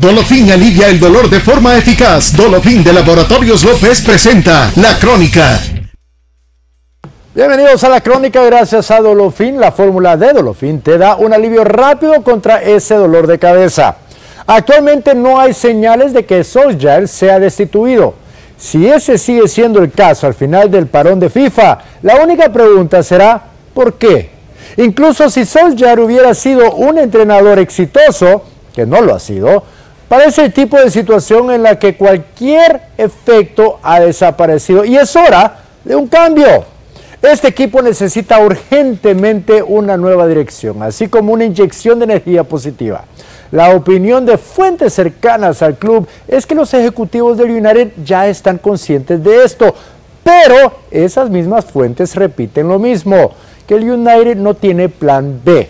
Dolofin alivia el dolor de forma eficaz. Dolofin de Laboratorios López presenta La Crónica. Bienvenidos a La Crónica, gracias a Dolofin. La fórmula de Dolofin te da un alivio rápido contra ese dolor de cabeza. Actualmente no hay señales de que Solskjaer sea destituido. Si ese sigue siendo el caso al final del parón de FIFA, la única pregunta será ¿por qué? Incluso si Solskjaer hubiera sido un entrenador exitoso, que no lo ha sido, Parece el tipo de situación en la que cualquier efecto ha desaparecido y es hora de un cambio. Este equipo necesita urgentemente una nueva dirección, así como una inyección de energía positiva. La opinión de fuentes cercanas al club es que los ejecutivos del United ya están conscientes de esto, pero esas mismas fuentes repiten lo mismo, que el United no tiene plan B.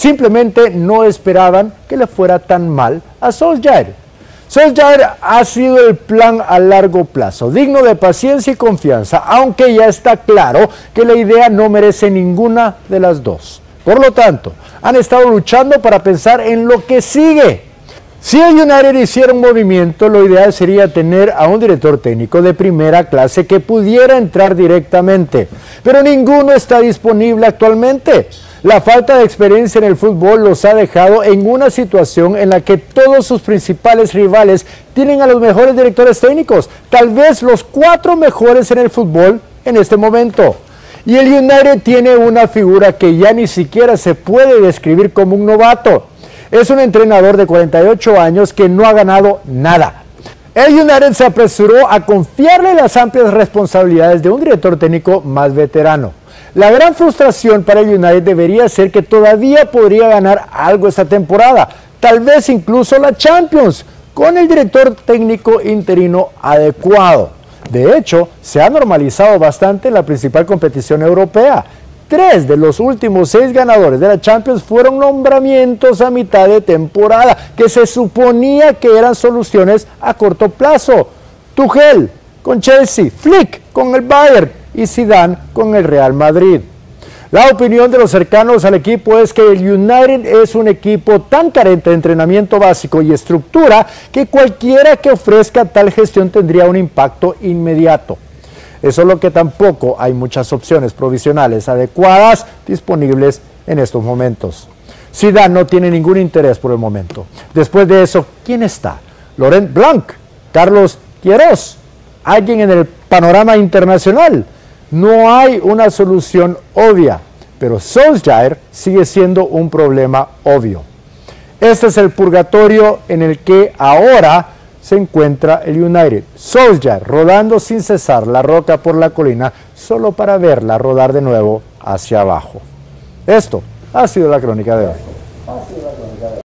Simplemente no esperaban que le fuera tan mal a Solskjaer. Solskjaer ha sido el plan a largo plazo, digno de paciencia y confianza, aunque ya está claro que la idea no merece ninguna de las dos. Por lo tanto, han estado luchando para pensar en lo que sigue. Si el United hiciera un movimiento, lo ideal sería tener a un director técnico de primera clase que pudiera entrar directamente, pero ninguno está disponible actualmente. La falta de experiencia en el fútbol los ha dejado en una situación en la que todos sus principales rivales tienen a los mejores directores técnicos, tal vez los cuatro mejores en el fútbol en este momento. Y el United tiene una figura que ya ni siquiera se puede describir como un novato. Es un entrenador de 48 años que no ha ganado nada. El United se apresuró a confiarle las amplias responsabilidades de un director técnico más veterano. La gran frustración para el United debería ser que todavía podría ganar algo esta temporada, tal vez incluso la Champions, con el director técnico interino adecuado. De hecho, se ha normalizado bastante la principal competición europea. Tres de los últimos seis ganadores de la Champions fueron nombramientos a mitad de temporada, que se suponía que eran soluciones a corto plazo. Tuchel con Chelsea, Flick con el Bayern, y Zidane con el Real Madrid. La opinión de los cercanos al equipo es que el United es un equipo tan carente de entrenamiento básico y estructura que cualquiera que ofrezca tal gestión tendría un impacto inmediato. Es lo que tampoco hay muchas opciones provisionales adecuadas disponibles en estos momentos. Zidane no tiene ningún interés por el momento. Después de eso, ¿quién está? Laurent Blanc, Carlos Quieros, alguien en el panorama internacional no hay una solución obvia, pero Solskjaer sigue siendo un problema obvio. Este es el purgatorio en el que ahora se encuentra el United. Solskjaer rodando sin cesar la roca por la colina solo para verla rodar de nuevo hacia abajo. Esto ha sido la crónica de hoy.